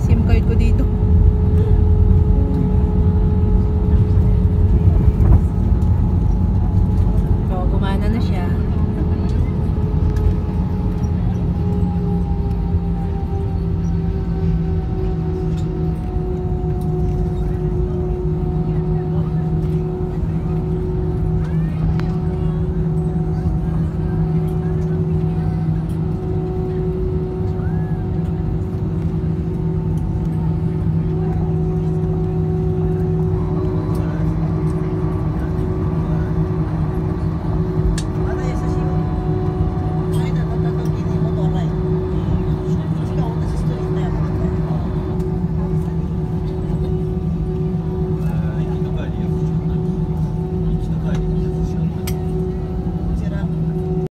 SIM card ko dito.